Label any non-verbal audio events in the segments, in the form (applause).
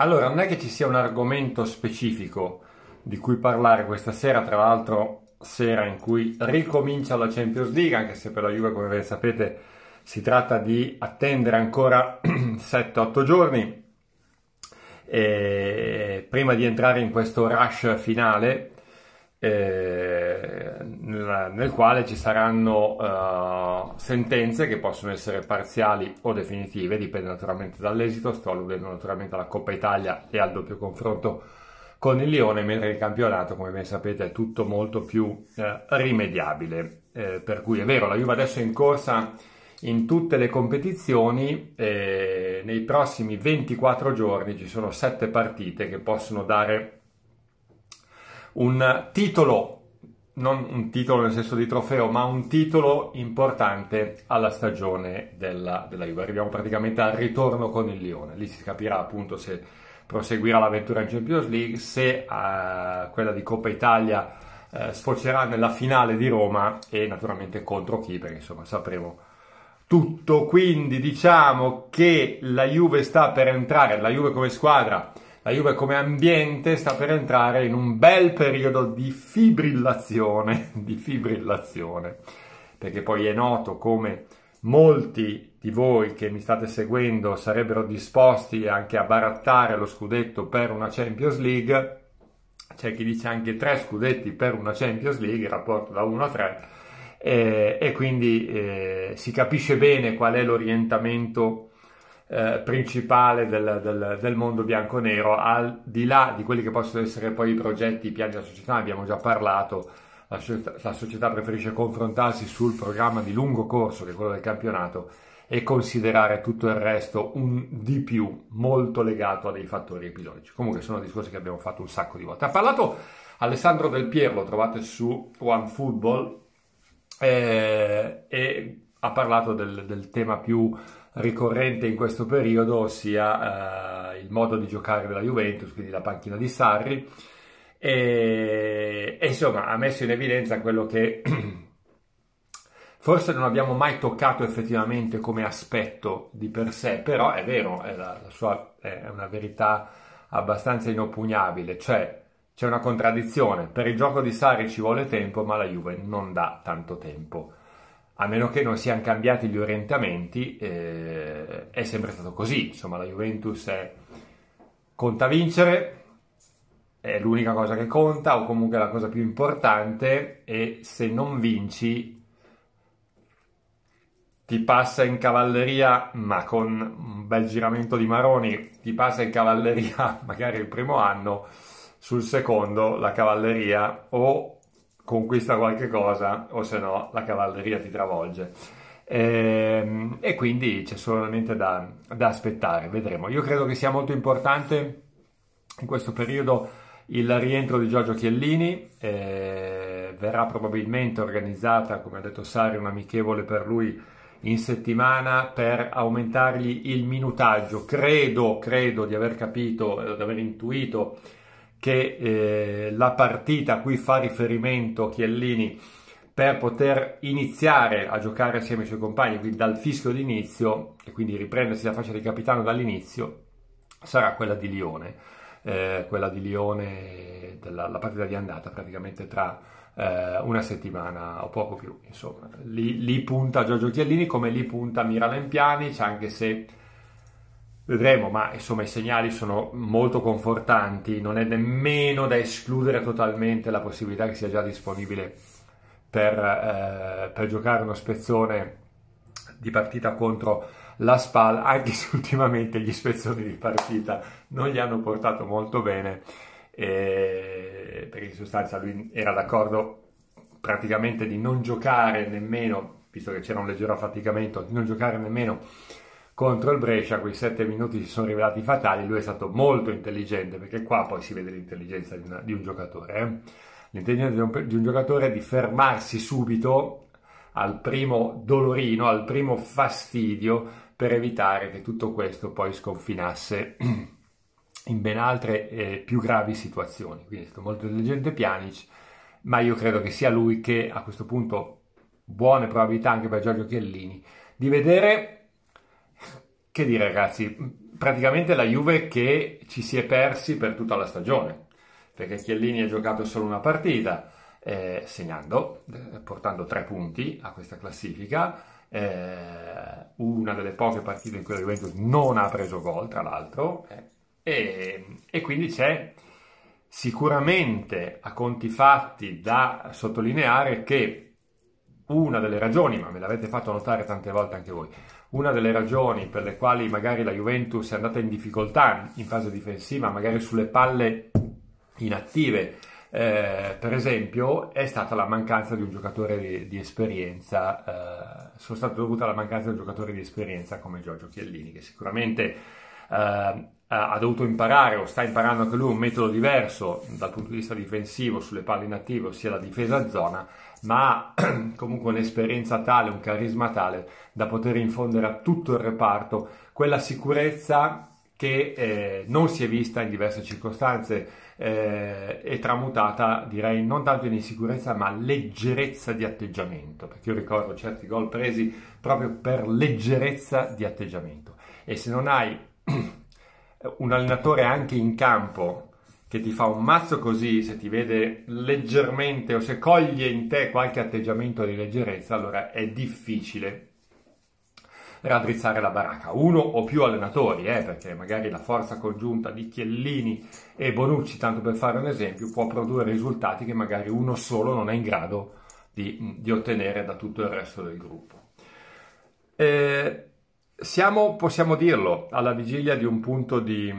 Allora, non è che ci sia un argomento specifico di cui parlare questa sera, tra l'altro sera in cui ricomincia la Champions League, anche se per la Juve, come ben sapete, si tratta di attendere ancora (clears throat) 7-8 giorni e prima di entrare in questo rush finale eh, nel, quale ci saranno uh, sentenze che possono essere parziali o definitive, dipende naturalmente dall'esito, sto alludendo naturalmente alla Coppa Italia e al doppio confronto con il Lione, mentre il campionato, come ben sapete, è tutto molto più eh, rimediabile. Eh, per cui è vero, la Juve adesso è in corsa in tutte le competizioni, eh, nei prossimi 24 giorni ci sono 7 partite che possono dare un titolo, non un titolo nel senso di trofeo, ma un titolo importante alla stagione della, della Juve. Arriviamo praticamente al ritorno con il Lione, lì si capirà appunto se proseguirà l'avventura in Champions League, se uh, quella di Coppa Italia uh, sfocerà nella finale di Roma e naturalmente contro chi, perché insomma sapremo tutto. Quindi diciamo che la Juve sta per entrare, la Juve come squadra la Juve come ambiente sta per entrare in un bel periodo di fibrillazione, (laughs) di fibrillazione, perché poi è noto come molti di voi che mi state seguendo sarebbero disposti anche a barattare lo scudetto per una Champions League, c'è chi dice anche tre scudetti per una Champions League, rapporto da 1 a 3, eh, e quindi eh, si capisce bene qual è l'orientamento eh, principale del, del, del, mondo bianco-nero, al di là di quelli che possono essere poi i progetti, i piani della società, ne abbiamo già parlato, la società, la società preferisce confrontarsi sul programma di lungo corso, che è quello del campionato, e considerare tutto il resto un di più molto legato a dei fattori episodici. Comunque sono discorsi che abbiamo fatto un sacco di volte. Ha parlato Alessandro Del Piero, lo trovate su OneFootball, eh, e ha parlato del, del tema più ricorrente in questo periodo, ossia eh, il modo di giocare della Juventus, quindi la panchina di Sarri, e, e insomma ha messo in evidenza quello che (clears throat) forse non abbiamo mai toccato effettivamente come aspetto di per sé, però è vero, è, la, la sua, è una verità abbastanza inoppugnabile, cioè c'è una contraddizione, per il gioco di Sarri ci vuole tempo, ma la Juve non dà tanto tempo a meno che non siano cambiati gli orientamenti, eh, è sempre stato così. Insomma, la Juventus è, conta vincere, è l'unica cosa che conta, o comunque la cosa più importante, e se non vinci ti passa in cavalleria, ma con un bel giramento di Maroni, ti passa in cavalleria (laughs) magari il primo anno, sul secondo la cavalleria o conquista qualche cosa o se no la cavalleria ti travolge. E, ehm, e quindi c'è solamente da, da, aspettare, vedremo. Io credo che sia molto importante in questo periodo il rientro di Giorgio Chiellini, eh, verrà probabilmente organizzata, come ha detto Sari, un'amichevole per lui in settimana per aumentargli il minutaggio. Credo, credo di aver capito, eh, di aver intuito che eh, la partita a cui fa riferimento Chiellini per poter iniziare a giocare assieme ai suoi compagni, quindi dal fischio d'inizio e quindi riprendersi la fascia di capitano dall'inizio, sarà quella di Lione, eh, quella di Lione della la partita di andata praticamente tra eh, una settimana o poco più, insomma, lì, lì punta Giorgio Chiellini come lì punta Miralem Pjanic, anche se Vedremo, ma insomma i segnali sono molto confortanti, non è nemmeno da escludere totalmente la possibilità che sia già disponibile per, eh, per giocare uno spezzone di partita contro la SPAL, anche se (laughs) ultimamente gli spezzoni di partita non gli hanno portato molto bene, eh, perché in sostanza lui era d'accordo praticamente di non giocare nemmeno, visto che c'era un leggero affaticamento, di non giocare nemmeno contro il Brescia, quei sette minuti si sono rivelati fatali, lui è stato molto intelligente, perché qua poi si vede l'intelligenza di, una, di un giocatore. Eh? L'intelligenza di un, di un giocatore è di fermarsi subito al primo dolorino, al primo fastidio, per evitare che tutto questo poi sconfinasse (clears throat) in ben altre e più gravi situazioni. Quindi è stato molto intelligente Pjanic, ma io credo che sia lui che a questo punto buone probabilità anche per Giorgio Chiellini di vedere che dire ragazzi, praticamente la Juve che ci si è persi per tutta la stagione, perché Chiellini ha giocato solo una partita, eh, segnando, eh, portando tre punti a questa classifica, eh, una delle poche partite in cui la Juventus non ha preso gol, tra l'altro, eh, e, e quindi c'è sicuramente a conti fatti da sottolineare che una delle ragioni, ma me l'avete fatto notare tante volte anche voi, una delle ragioni per le quali magari la Juventus è andata in difficoltà in fase difensiva, magari sulle palle inattive, eh, per esempio, è stata la mancanza di un giocatore di, di esperienza, eh, sono state dovute alla mancanza di un giocatore di esperienza come Giorgio Chiellini, che sicuramente eh, ha dovuto imparare o sta imparando anche lui un metodo diverso dal punto di vista difensivo sulle palle inattive, ossia la difesa a zona, ma ha (clears throat) comunque un'esperienza tale, un carisma tale da poter infondere a tutto il reparto quella sicurezza che eh, non si è vista in diverse circostanze eh, e tramutata, direi, non tanto in insicurezza, ma leggerezza di atteggiamento, perché io ricordo certi gol presi proprio per leggerezza di atteggiamento. E se non hai (clears throat) un allenatore anche in campo che ti fa un mazzo così, se ti vede leggermente o se coglie in te qualche atteggiamento di leggerezza, allora è difficile raddrizzare la baracca. Uno o più allenatori, eh, perché magari la forza congiunta di Chiellini e Bonucci, tanto per fare un esempio, può produrre risultati che magari uno solo non è in grado di, di ottenere da tutto il resto del gruppo. Eh, siamo, possiamo dirlo, alla vigilia di un punto di,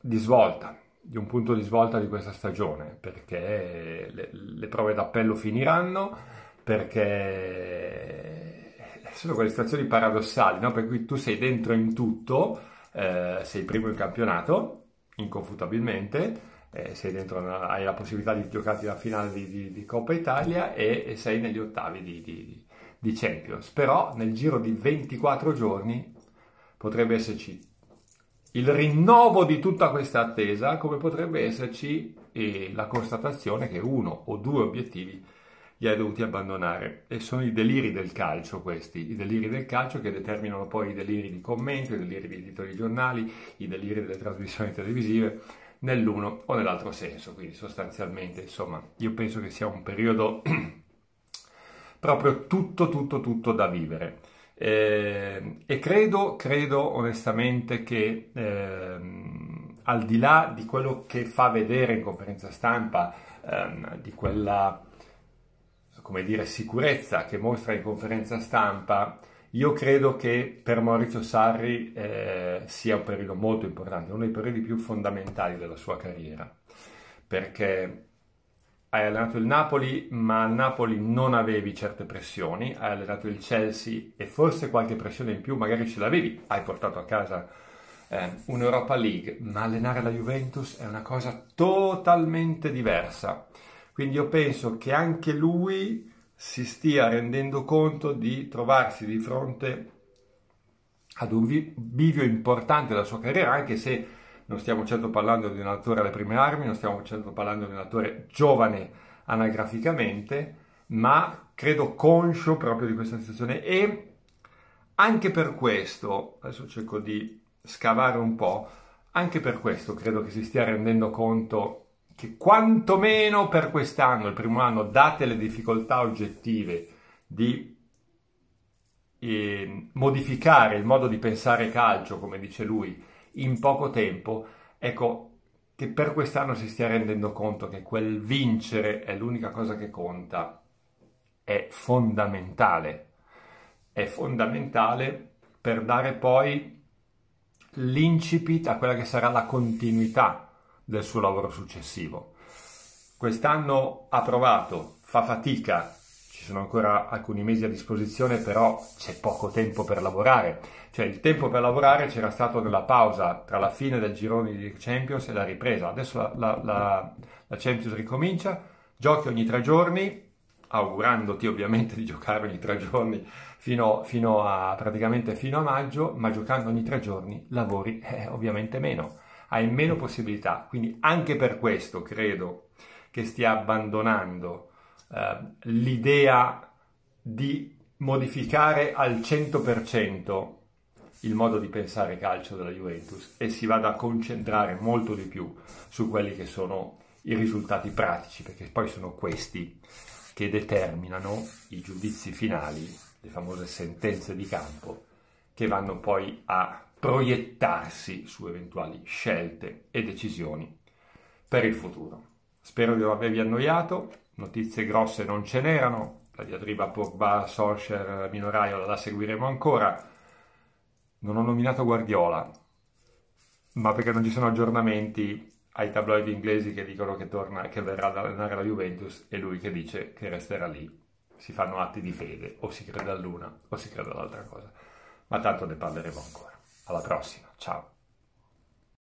di svolta di un punto di svolta di questa stagione, perché le, le prove d'appello finiranno, perché sono quelle situazioni paradossali, no? per cui tu sei dentro in tutto, eh, sei primo in campionato, inconfutabilmente, eh, dentro, hai la possibilità di giocarti la finale di, di, di Coppa Italia e, e, sei negli ottavi di, di, Champions, però nel giro di 24 giorni potrebbe esserci il rinnovo di tutta questa attesa, come potrebbe esserci la constatazione che uno o due obiettivi li hai dovuti abbandonare. E sono i deliri del calcio questi, i deliri del calcio che determinano poi i deliri di commento, i deliri di editori giornali, i deliri delle trasmissioni televisive, nell'uno o nell'altro senso. Quindi sostanzialmente, insomma, io penso che sia un periodo (clears throat) proprio tutto, tutto, tutto da vivere. Eh, e credo, credo onestamente che ehm, al di là di quello che fa vedere in conferenza stampa, ehm, di quella come dire, sicurezza che mostra in conferenza stampa, io credo che per Maurizio Sarri eh, sia un periodo molto importante, uno dei periodi più fondamentali della sua carriera, perché hai allenato il Napoli, ma al Napoli non avevi certe pressioni, hai allenato il Chelsea e forse qualche pressione in più magari ce l'avevi, hai portato a casa eh, un'Europa League, ma allenare la Juventus è una cosa totalmente diversa. Quindi io penso che anche lui si stia rendendo conto di trovarsi di fronte ad un bivio importante della sua carriera, anche se non stiamo certo parlando di un attore alle prime armi, non stiamo certo parlando di un attore giovane anagraficamente, ma credo conscio proprio di questa situazione. E anche per questo, adesso cerco di scavare un po', anche per questo credo che si stia rendendo conto che quantomeno per quest'anno, il primo anno, date le difficoltà oggettive di eh, modificare il modo di pensare calcio, come dice lui, in poco tempo, ecco che per quest'anno si stia rendendo conto che quel vincere è l'unica cosa che conta, è fondamentale. È fondamentale per dare poi l'incipit a quella che sarà la continuità del suo lavoro successivo. Quest'anno ha provato, fa fatica, sono ancora alcuni mesi a disposizione, però c'è poco tempo per lavorare. Cioè il tempo per lavorare c'era stato nella pausa tra la fine del girone di Champions e la ripresa. Adesso la, la, la, la Champions ricomincia, giochi ogni tre giorni, augurandoti ovviamente di giocare ogni tre giorni fino, fino, a praticamente fino a maggio, ma giocando ogni tre giorni lavori eh, ovviamente meno, hai meno possibilità. Quindi anche per questo credo che stia abbandonando eh, l'idea di modificare al 100% il modo di pensare calcio della Juventus e si vada a concentrare molto di più su quelli che sono i risultati pratici, perché poi sono questi che determinano i giudizi finali, le famose sentenze di campo, che vanno poi a proiettarsi su eventuali scelte e decisioni per il futuro. Spero di non avervi annoiato, notizie grosse non ce n'erano, la diatriba Pogba, Solskjaer, Minoraio la seguiremo ancora. Non ho nominato Guardiola, ma perché non ci sono aggiornamenti ai tabloid inglesi che dicono che, torna, che verrà ad allenare la Juventus e lui che dice che resterà lì. Si fanno atti di fede, o si crede all'una o si crede all'altra cosa. Ma tanto ne parleremo ancora. Alla prossima, ciao!